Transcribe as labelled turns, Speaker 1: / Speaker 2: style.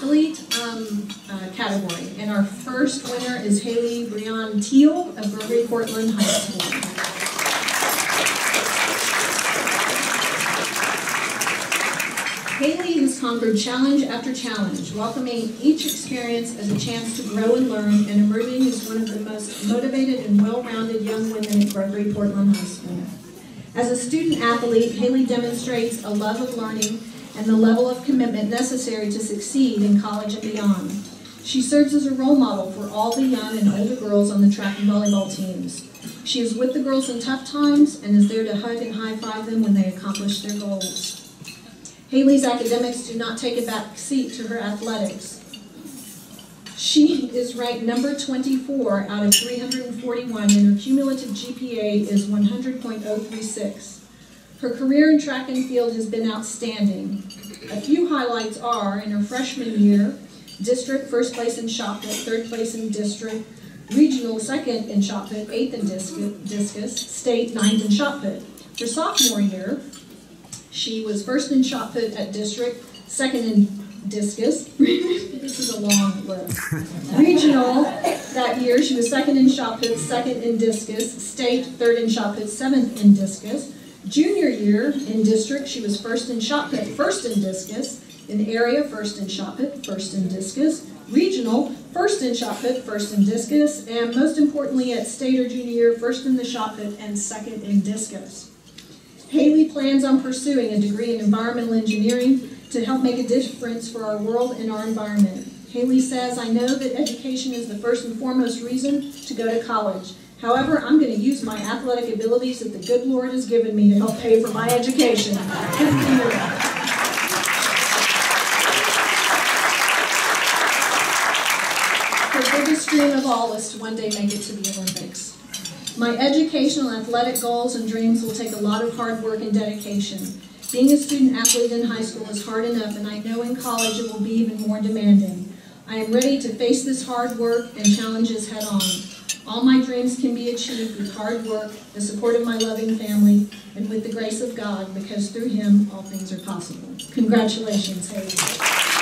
Speaker 1: athlete um, uh, category. And our first winner is Haley Brianne Teel of Gregory-Portland High School. Haley has conquered challenge after challenge, welcoming each experience as a chance to grow and learn and emerging as one of the most motivated and well-rounded young women at Gregory-Portland High School. As a student athlete, Haley demonstrates a love of learning and the level of commitment necessary to succeed in college and beyond. She serves as a role model for all the young and older girls on the track and volleyball teams. She is with the girls in tough times and is there to hug and high five them when they accomplish their goals. Haley's academics do not take a back seat to her athletics. She is ranked number 24 out of 341 and her cumulative GPA is 100.036. Her career in track and field has been outstanding. A few highlights are in her freshman year, district first place in shot put, third place in district, regional second in shot put, eighth in discus, state ninth in shot put. Her sophomore year, she was first in shot put at district, second in discus. this is a long list. Regional that year, she was second in shot put, second in discus. State, third in shot put, seventh in discus. Junior year in district, she was first in shot put, first in discus. In area, first in shot put, first in discus. Regional, first in shot put, first in discus. And most importantly, at state or junior year, first in the shot put and second in discus. Haley plans on pursuing a degree in environmental engineering to help make a difference for our world and our environment. Haley says, I know that education is the first and foremost reason to go to college. However, I'm going to use my athletic abilities that the good Lord has given me to help pay for my education. Her biggest dream of all is to one day make it to the Olympics. My educational athletic goals and dreams will take a lot of hard work and dedication. Being a student athlete in high school is hard enough, and I know in college it will be even more demanding. I am ready to face this hard work and challenges head on. All my dreams can be achieved with hard work, the support of my loving family, and with the grace of God, because through Him all things are possible. Congratulations, Haley.